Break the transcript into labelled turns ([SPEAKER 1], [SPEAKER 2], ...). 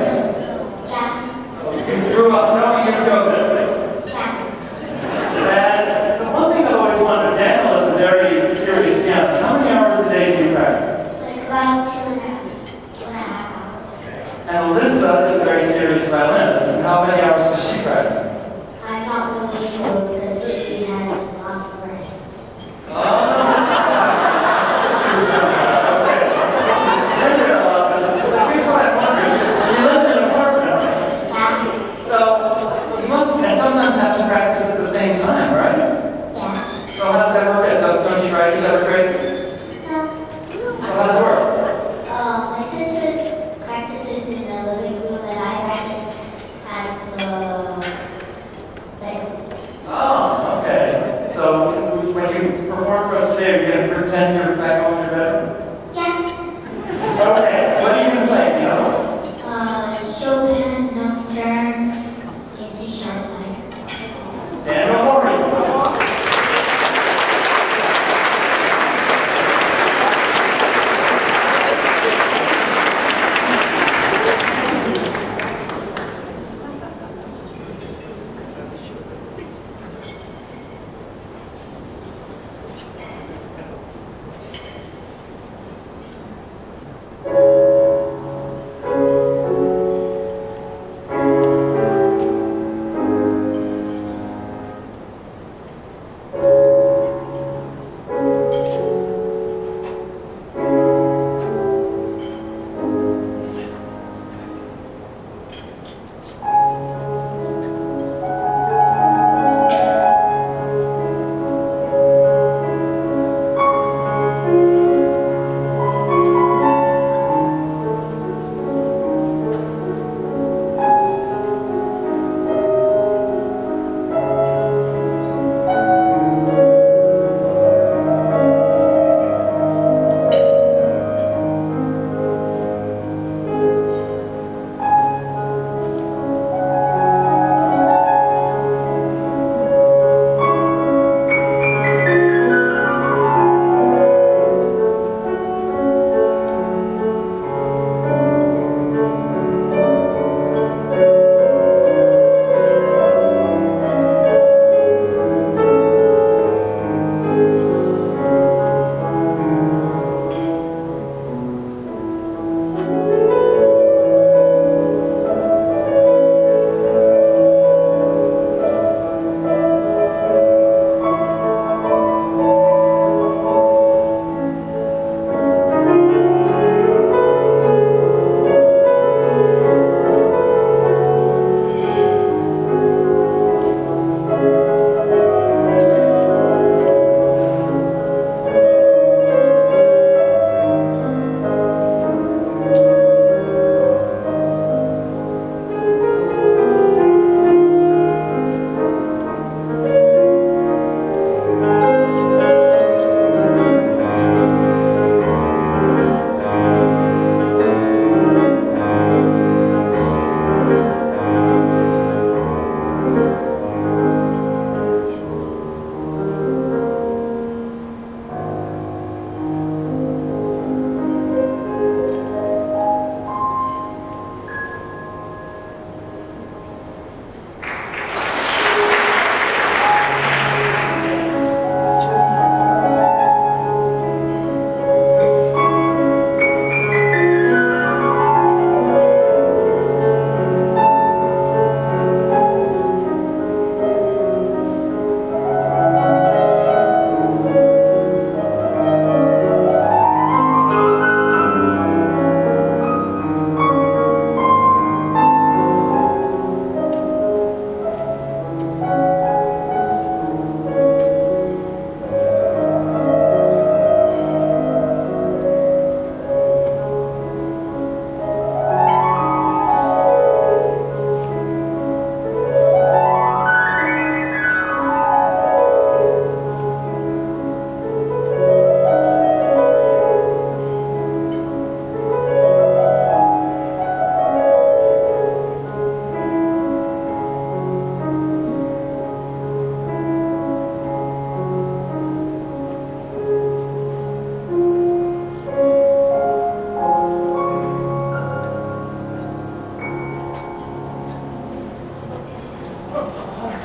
[SPEAKER 1] Yes?
[SPEAKER 2] Yeah.
[SPEAKER 1] Okay, you grew up knowing you'd go there.
[SPEAKER 2] Yeah.
[SPEAKER 1] And the one thing I've always wanted, Daniel is a very serious pianist. How many hours a day do you practice?
[SPEAKER 2] Like about two and a half. Two and a half.
[SPEAKER 1] And Alyssa is a very serious violinist. How many hours does she practice?
[SPEAKER 2] I'm not really sure.
[SPEAKER 1] はい